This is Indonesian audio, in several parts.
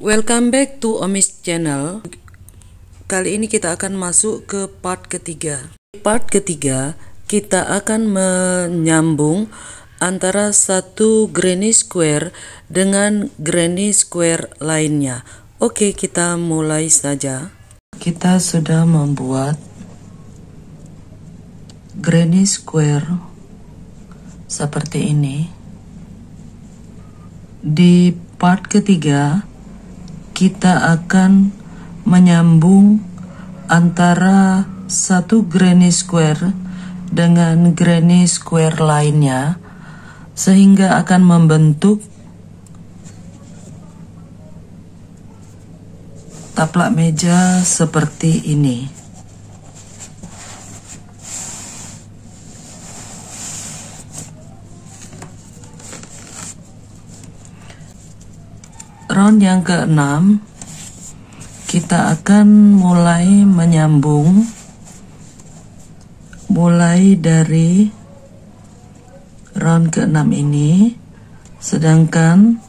Welcome back to Omis Channel. Kali ini kita akan masuk ke part ketiga. Part ketiga, kita akan menyambung antara satu granny square dengan granny square lainnya. Oke, kita mulai saja. Kita sudah membuat granny square seperti ini. Di part ketiga, kita akan menyambung antara satu granny square dengan granny square lainnya sehingga akan membentuk taplak meja seperti ini. Round yang keenam, kita akan mulai menyambung mulai dari round keenam ini, sedangkan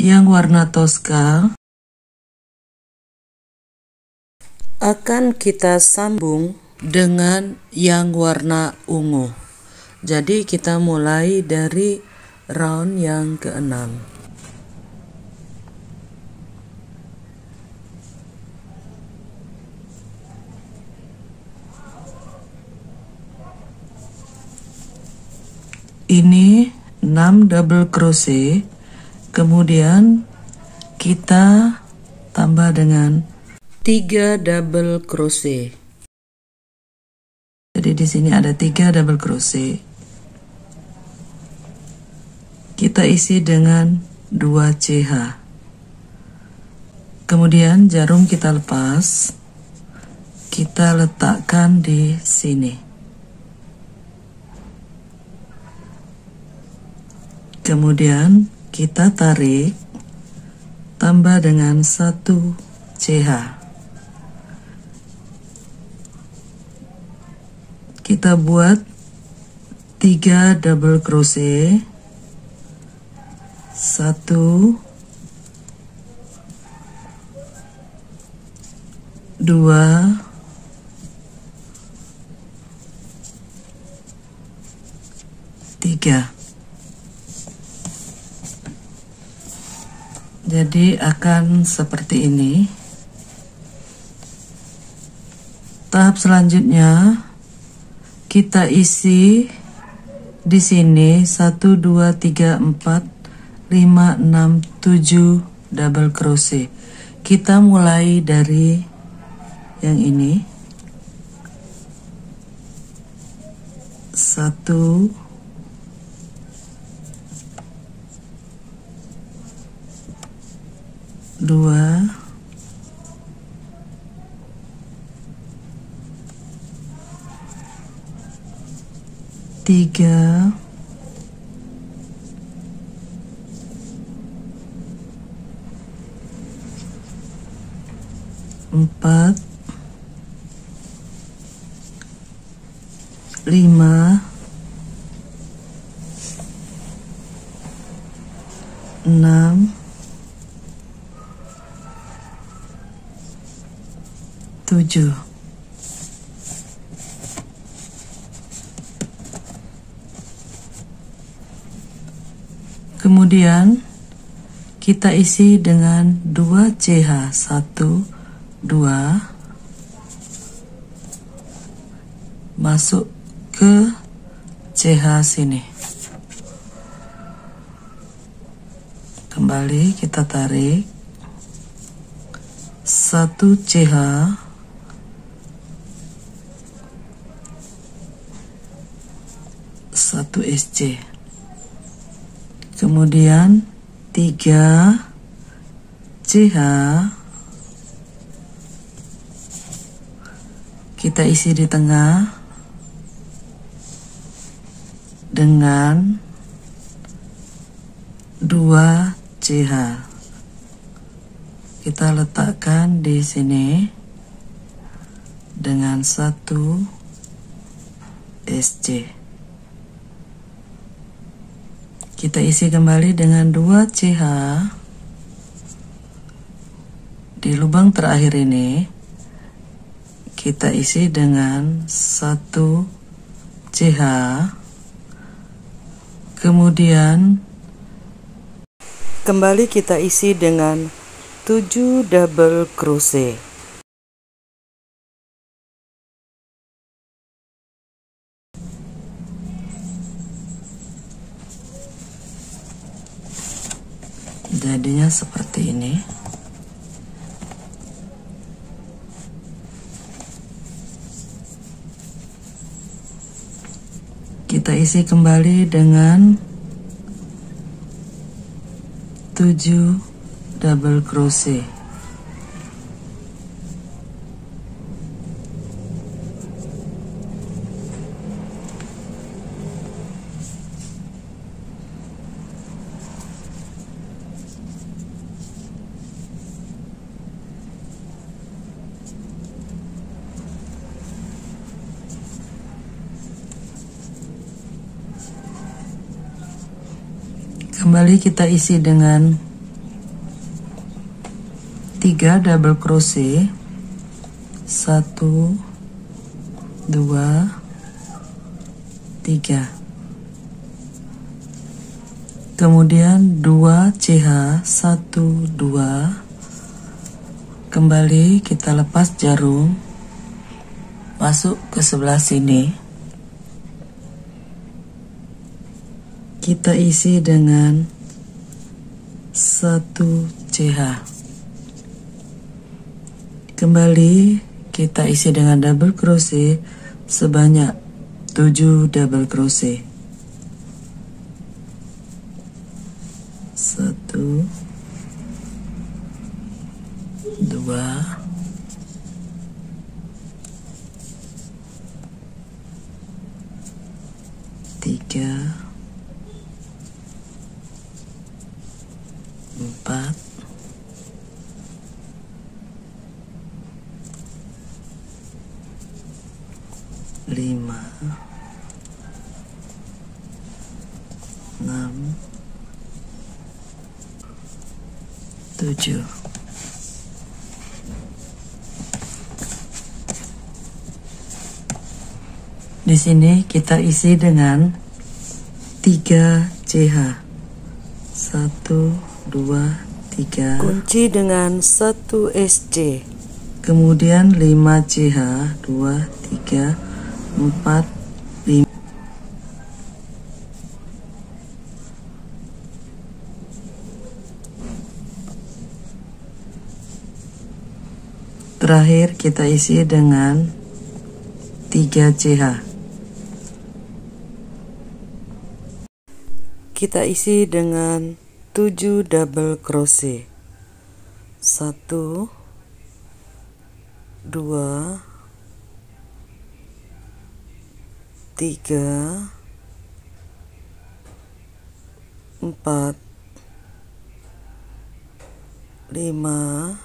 yang warna toska akan kita sambung dengan yang warna ungu. Jadi kita mulai dari round yang keenam. Ini 6 double crochet, kemudian kita tambah dengan 3 double crochet. Jadi di sini ada 3 double crochet kita isi dengan 2 CH. Kemudian jarum kita lepas, kita letakkan di sini. Kemudian kita tarik, tambah dengan 1 CH. Kita buat 3 double crochet satu, dua, tiga. Jadi akan seperti ini. Tahap selanjutnya kita isi di sini 1 2 3 4 567 double crochet. Kita mulai dari yang ini. Satu. Dua. Tujuh. Kemudian kita isi dengan 2 CH 1 dua. Masuk ke CH sini. Kembali kita tarik. Satu CH satu SC kemudian tiga CH kita isi di tengah dengan 2 CH kita letakkan di sini dengan satu SC kita isi kembali dengan 2CH di lubang terakhir ini kita isi dengan 1 CH kemudian kembali kita isi dengan 7 double crochet. Seperti ini. Kita isi kembali dengan 7 double crochet kembali kita isi dengan 3 double crochet. 1 2 3 kemudian 2 CH 1 2 kembali kita lepas jarum masuk ke sebelah sini. Kita isi dengan satu CH kembali kita isi dengan double crochet sebanyak 7 double crochet. Satu. Dua. Tiga empat. Lima. Enam. Tujuh. Di sini kita isi dengan 3 CH satu dua tiga. Kunci dengan satu SC kemudian lima CH dua tiga. Empat lima. Terakhir kita isi dengan 3 CH kita isi dengan 7 double crochet. 1 2 3 4 5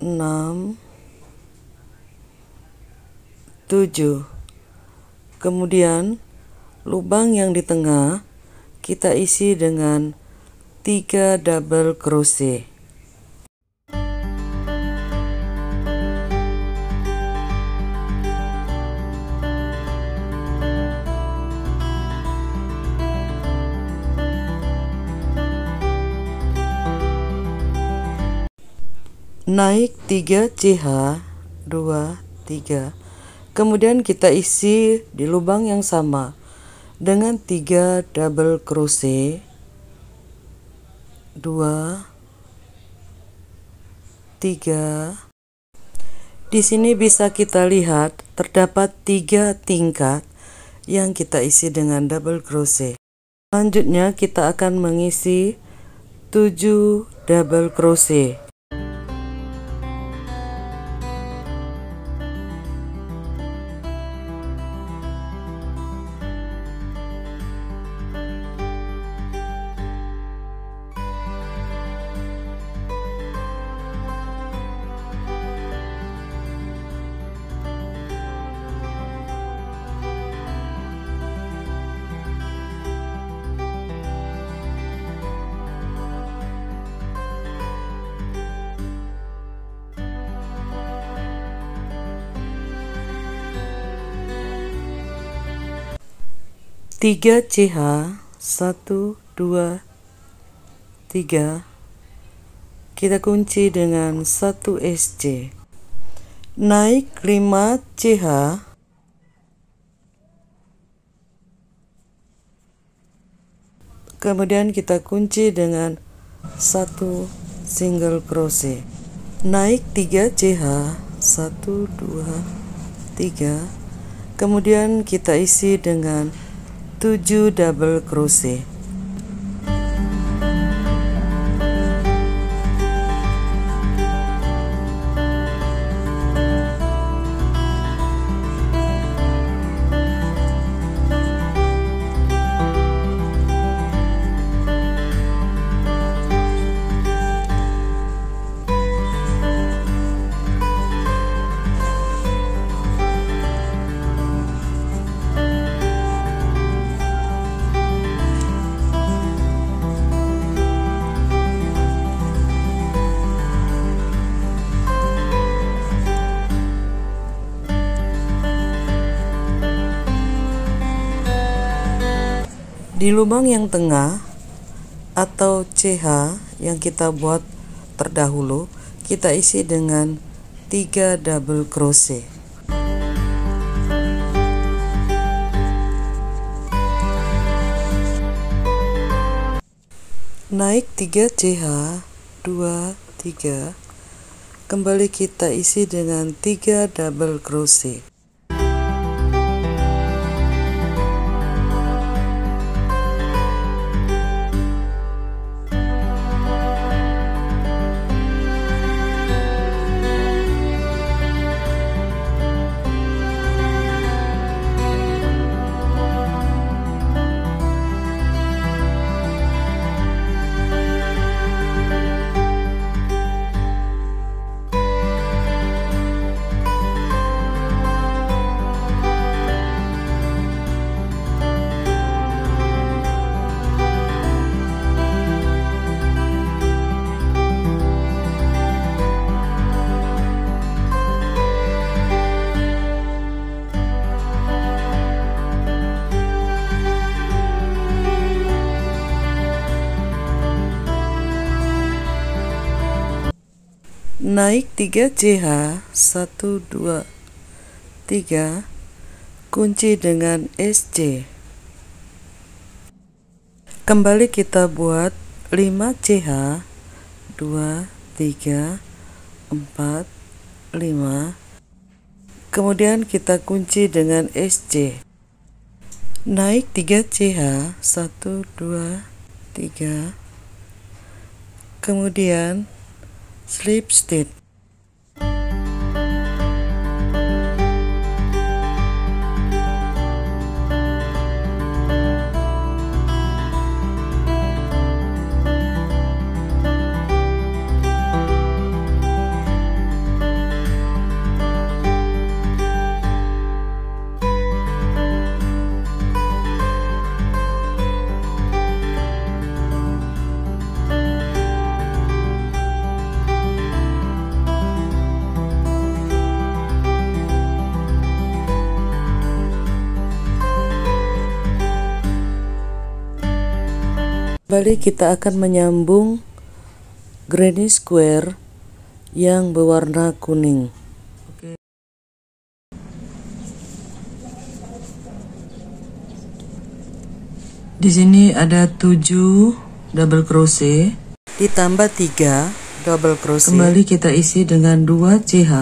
6 7 kemudian Lubang yang di tengah kita isi dengan 3 double crochet. Naik 3 CH 2 3 Kemudian kita isi di lubang yang sama dengan tiga double crochet. Dua. Tiga. Di sini bisa kita lihat terdapat tiga tingkat yang kita isi dengan double crochet. Selanjutnya kita akan mengisi 7 double crochet 3 CH 1 2 3 kita kunci dengan 1 SC naik 5 CH kemudian kita kunci dengan 1 single crochet. Naik 3 CH 1 2 3 kemudian kita isi dengan 7 double crochet Di lubang yang tengah atau CH yang kita buat terdahulu, kita isi dengan 3 double crochet. Naik 3 CH, 2, 3. Kembali kita isi dengan 3 double crochet. Naik 3 CH 1 2 3 kunci dengan SC kembali kita buat 5 CH 2 3 4 5 kemudian kita kunci dengan SC naik 3 CH 1 2 3 kemudian Sleep state Kembali kita akan menyambung granny square yang berwarna kuning. Di sini ada 7 double crochet ditambah 3 double crochet. Kembali kita isi dengan 2 CH,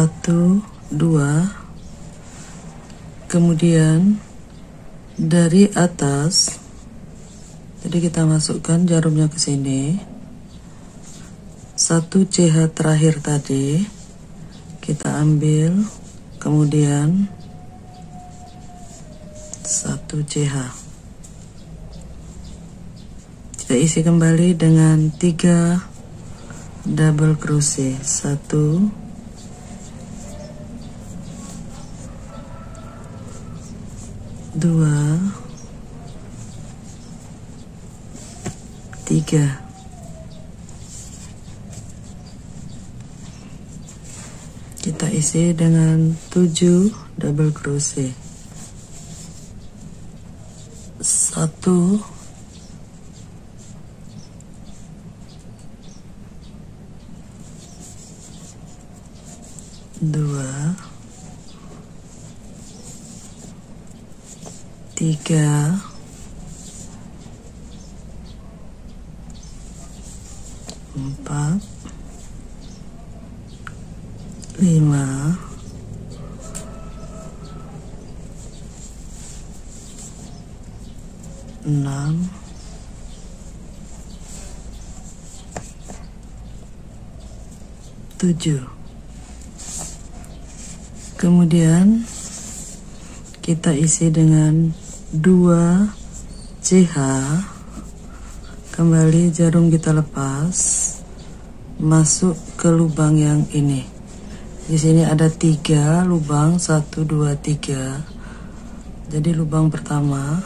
1 2 kemudian dari atas jadi kita masukkan jarumnya ke sini. Satu CH terakhir tadi. Kita ambil. Kemudian satu CH kita isi kembali dengan tiga double crochet. Satu. Dua tiga. Kita isi dengan tujuh double crochet. Satu. Dua. Tiga empat. Lima. Enam. Tujuh. Kemudian kita isi dengan dua CH kembali jarum kita lepas masuk ke lubang yang ini. Di sini ada tiga lubang satu dua tiga. Jadi lubang pertama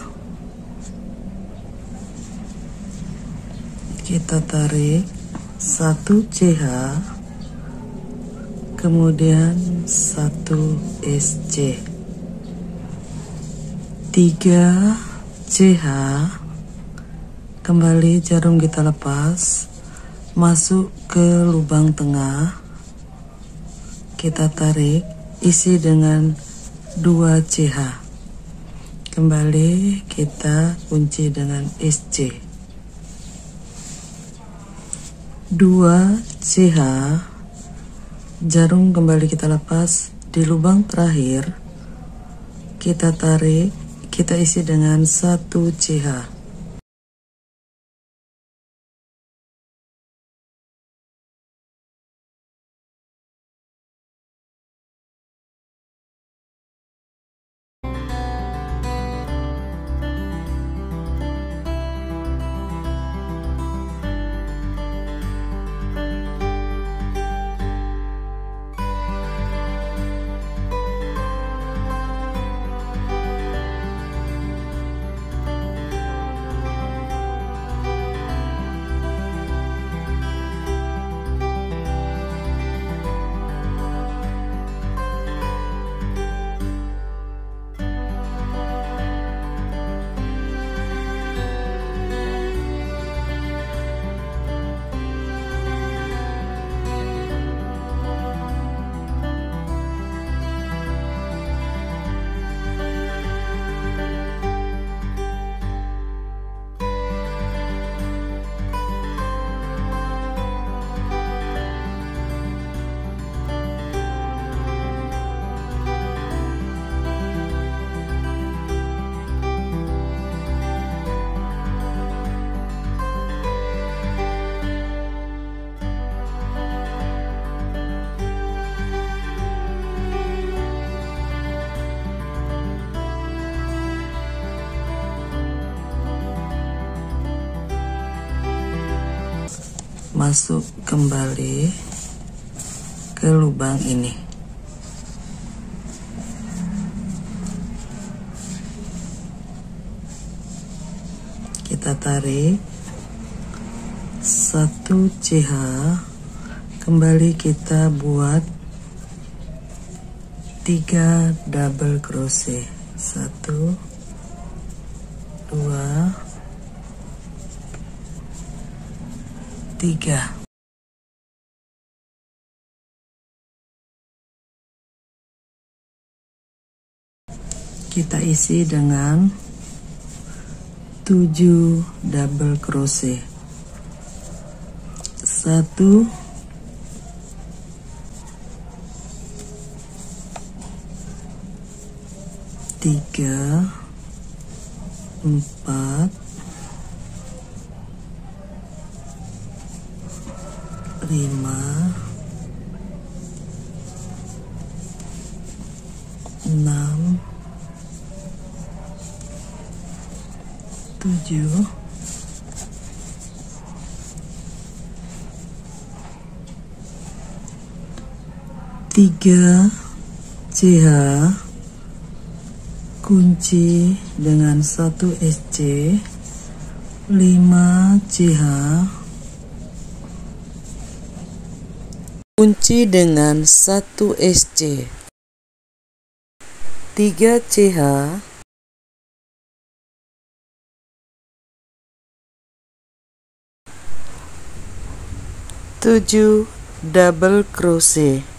kita tarik satu CH kemudian satu SC tiga CH kembali jarum kita lepas masuk ke lubang tengah. Kita tarik isi dengan dua CH kembali kita kunci dengan SC 2 CH jarum kembali kita lepas. Di lubang terakhir kita tarik kita isi dengan 1 CH masuk kembali ke lubang ini. Kita tarik satu CH kembali kita buat tiga double crochet. Satu dua tiga. Kita isi dengan tujuh double crochet. Satu, tiga, empat, lima. Enam. Tujuh. Tiga. CH kunci dengan satu SC lima CH Kunci dengan 1 SC 3 CH 7 double crochet.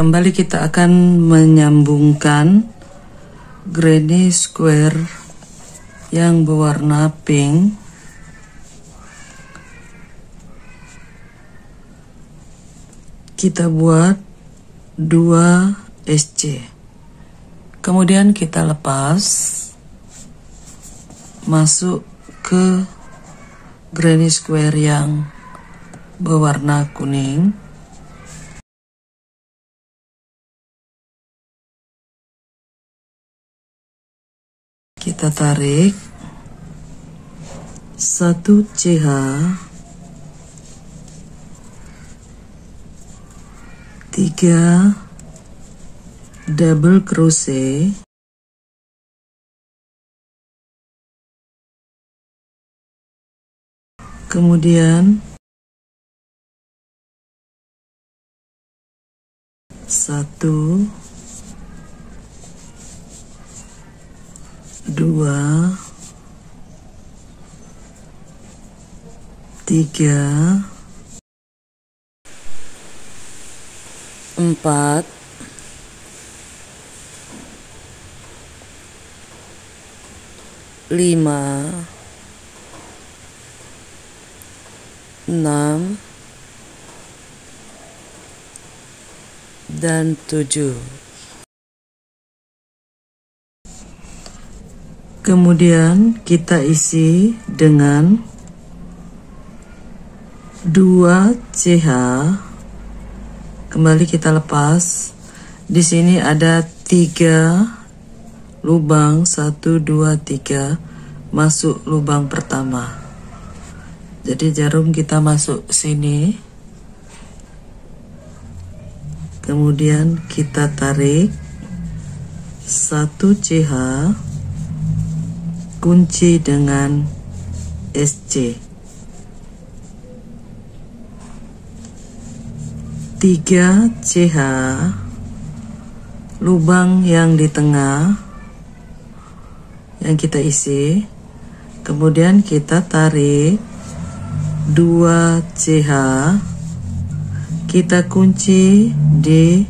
Kembali kita akan menyambungkan granny square yang berwarna pink. Kita buat 2 SC kemudian kita lepas masuk ke granny square yang berwarna kuning kita tarik. Satu CH tiga. Double crochet. Kemudian satu dua. Tiga. Empat. Lima. Enam. Dan tujuh Kemudian kita isi dengan 2 CH. Kembali kita lepas. Di sini ada tiga lubang 1 2 3 masuk lubang pertama. Jadi jarum kita masuk sini. Kemudian kita tarik 1 CH kunci dengan SC. Tiga CH lubang yang di tengah yang kita isi. Kemudian kita tarik 2 CH kita kunci di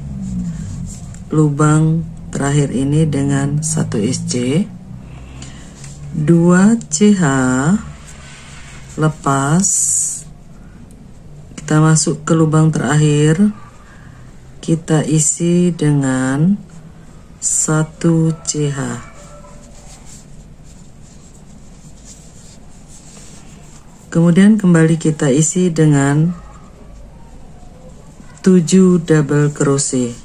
lubang terakhir ini dengan 1 SC 2 CH lepas. Kita masuk ke lubang terakhir. Kita isi dengan 1 CH kemudian kembali kita isi dengan 7 double crochet.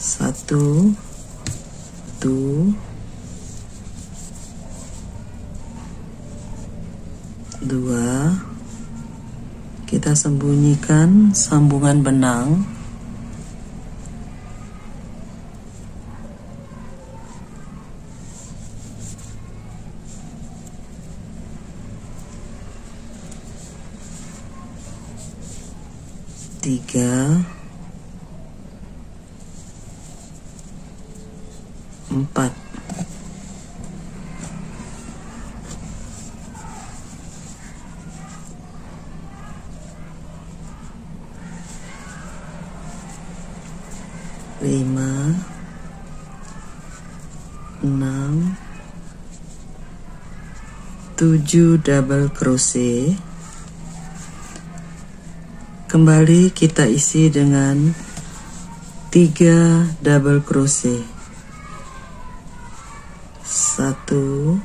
1 satu dua kita sembunyikan sambungan benang. Tiga empat. Lima. Enam. Tujuh double crochet. Kembali kita isi dengan tiga double crochet satu.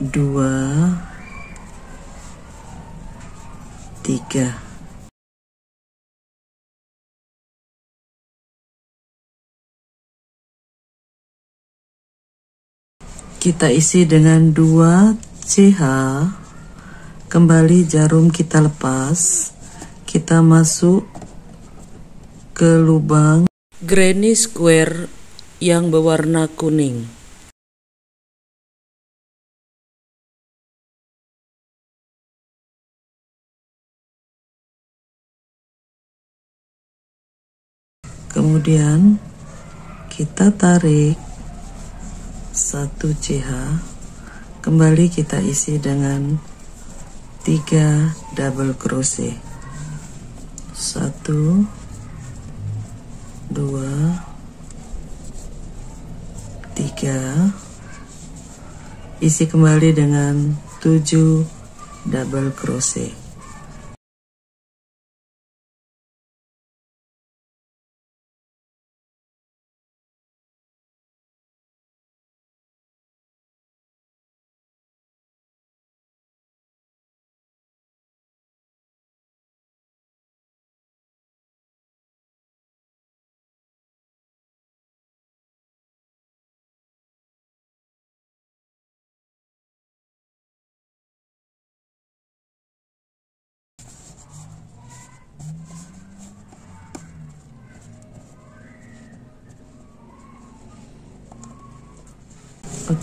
Dua. Tiga. Kita isi dengan dua CH kembali jarum kita lepas. Kita masuk ke lubang granny square yang berwarna kuning. Kemudian kita tarik satu CH, kembali kita isi dengan tiga double crochet satu dua tiga. Isi kembali dengan tujuh double crochet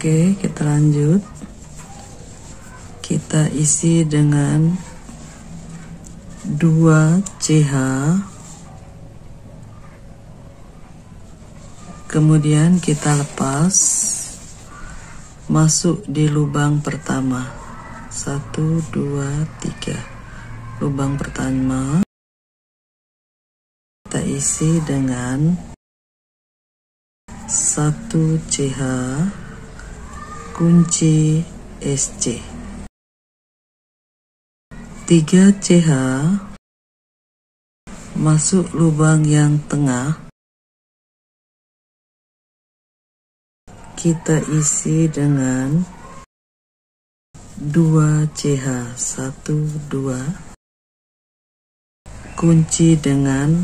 Oke, kita lanjut. Kita isi dengan 2 CH. Kemudian kita lepas masuk di lubang pertama. 1 2 3. Lubang pertama kita isi dengan 1 CH kunci SC 3 CH masuk lubang yang tengah. Kita isi dengan 2 CH 1 2 kunci dengan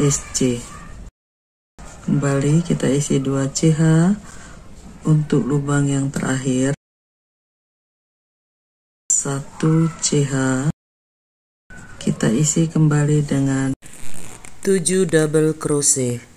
SC kembali kita isi 2 CH untuk lubang yang terakhir. 1 CH kita isi kembali dengan 7 double crochet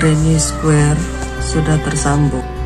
granny square sudah tersambung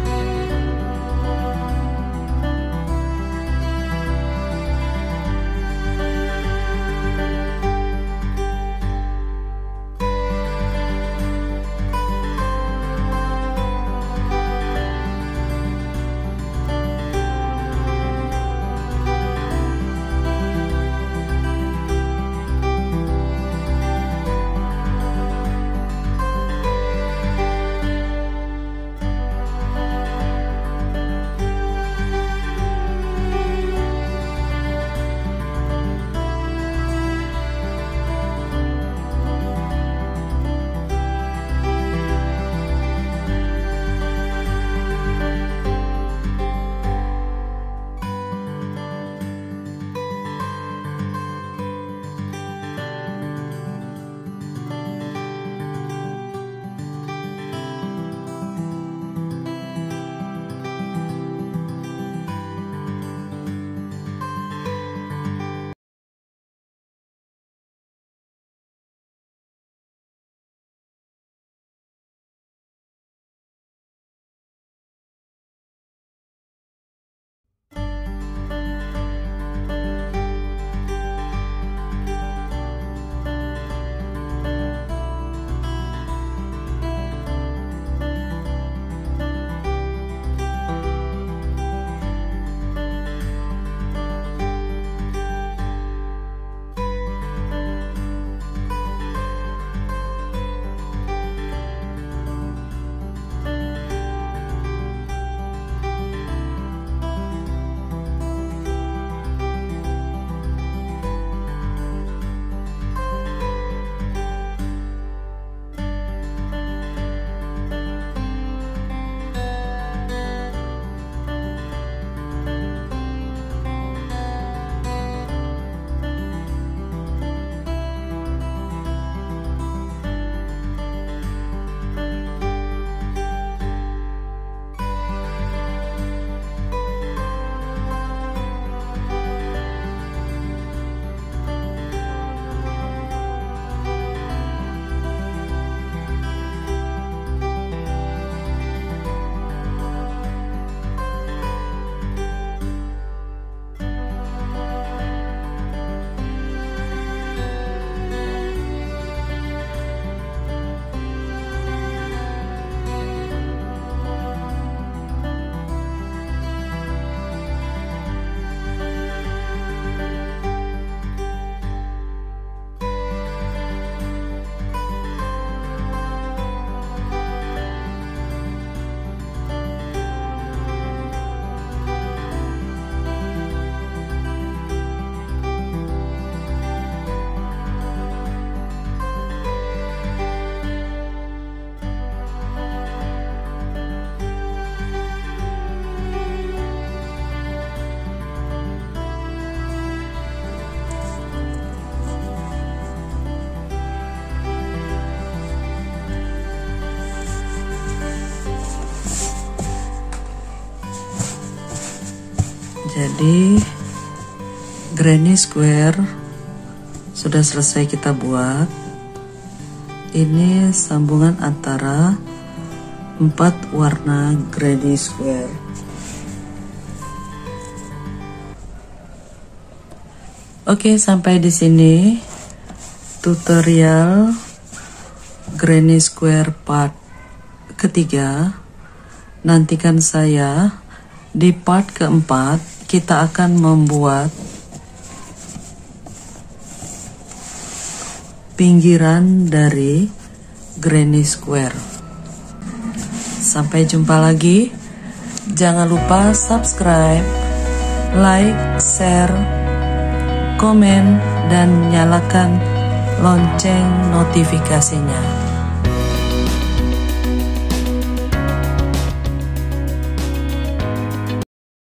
jadi granny square sudah selesai kita buat. Ini sambungan antara empat warna granny square. Oke, sampai di sini tutorial granny square part ketiga. Nantikan saya di part keempat kita akan membuat pinggiran dari granny square. Sampai jumpa lagi. Jangan lupa subscribe, like, share, komen, dan nyalakan lonceng notifikasinya.